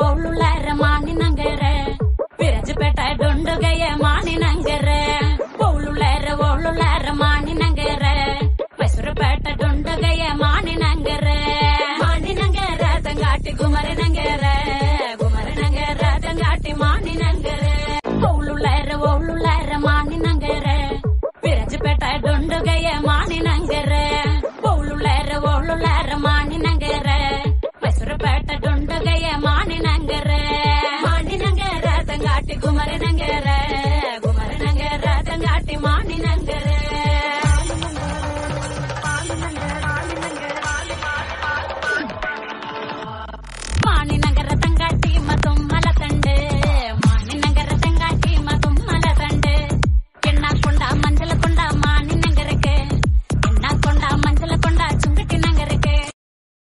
ಒಳ್ಳುಳ್ಳಾರ ಮಾನಿನಂಗರ ವಿರಜಪೇಟ ಡೊಂಡುಗಯ ಮಾನಿನಂಗರ